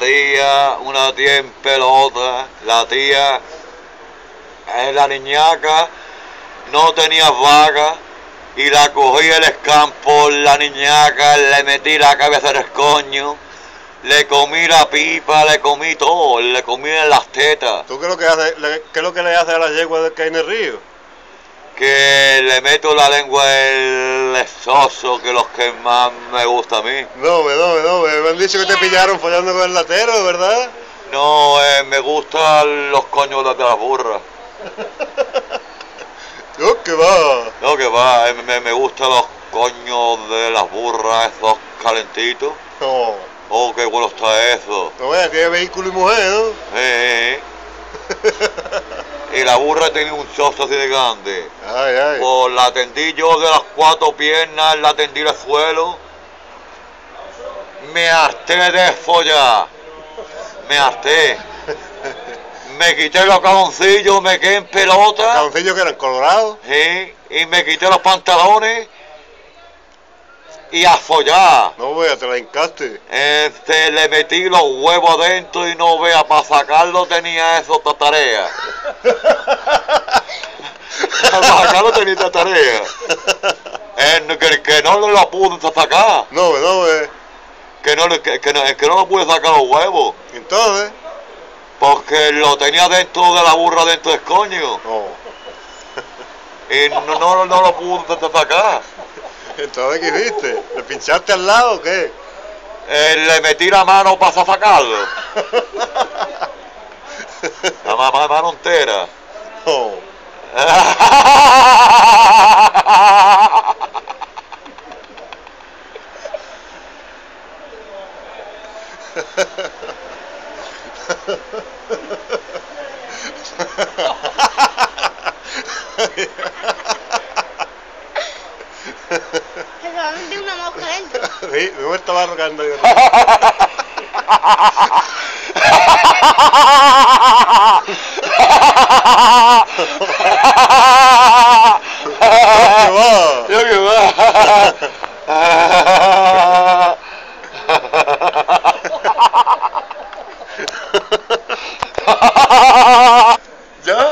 tía, una tía en pelota, la tía la niñaca no tenía vaga y la cogí el escampo, la niñaca, le metí la cabeza del escoño, le comí la pipa, le comí todo, le comí en las tetas, ¿Tú qué es lo que, hace, le- qué es lo que le hace a la yegua que hay en el río? que le meto la lengua el lesoso, que los que más me gusta a mí. No, me, no, me, no, me, han dicho que te pillaron follando con el latero, ¿verdad? No, eh, me gustan los coños de las burras. Yo, que va. No, que va, eh, me, me gustan los coños de las burras, esos calentitos. No, Oh, qué bueno está eso. no veas que es vehículo y mujer, ¿no? Eh. Y la burra tenía un chozo así de grande. Ay, ay. Pues la tendí yo de las cuatro piernas, la tendí al suelo. Me harté de follar. Me harté. Me quité los calzoncillos, me quedé en pelota. Caboncillos que eran colorados. Sí, y me quité los pantalones y a follar. No veas, te la hincaste. Este, le metí los huevos adentro y no vea, para sacarlo tenía eso otra tarea. Para sacarlo tenía esta tarea. Eh, que, que no lo pude sacar, No, ve, no, ve. que no, que, que no, que no lo pude sacar los huevos, Entonces, porque lo tenía dentro de la burra dentro del coño no. y no, no, no lo pude sacar. Entonces, ¿qué hiciste? ¿Le pinchaste al lado o qué? Eh, le metí la mano para sacarlo, la ma- ma- mano entera. No. Sí, mi muerto va rogando. Yo que va. ¿Ya?